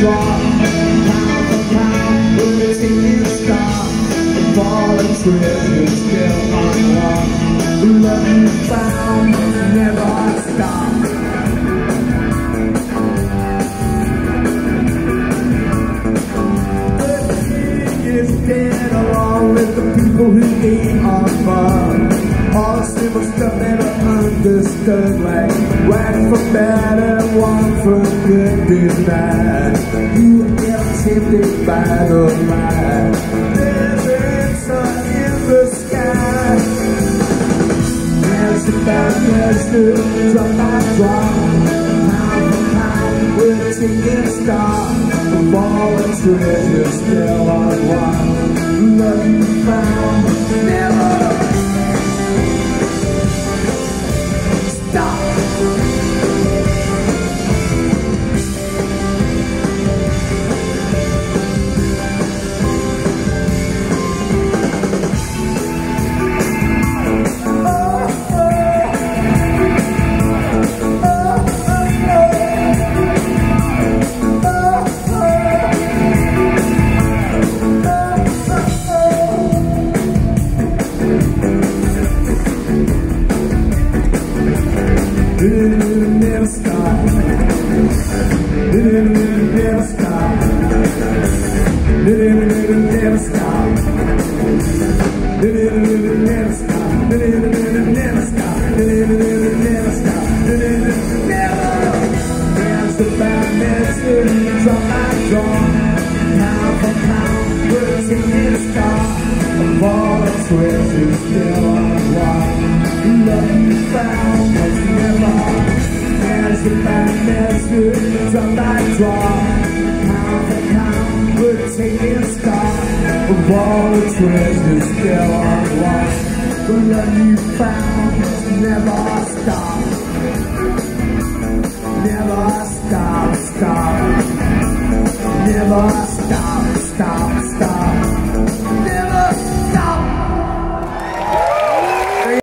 Drawn. Pound for pound, we're taking stock. The fallen treasure still unlocked. Love you found, never stop. people who ain't on fun. All the simple stuff never understood, like one for and one for good is bad. You get tempted by the light. There's an sun in the sky. There's a bad message on my drum. Pound pound, we're taking stock of all the treasures still unlocked. Love you found, never All the treasures still unlocked. Love you found draw. Pound pound, we're taking stock of all the treasures still unlocked. The love you found never stop. Never stop, stop. Never stop.